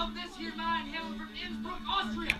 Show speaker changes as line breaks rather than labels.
of this year, mine hailing from Innsbruck, Austria.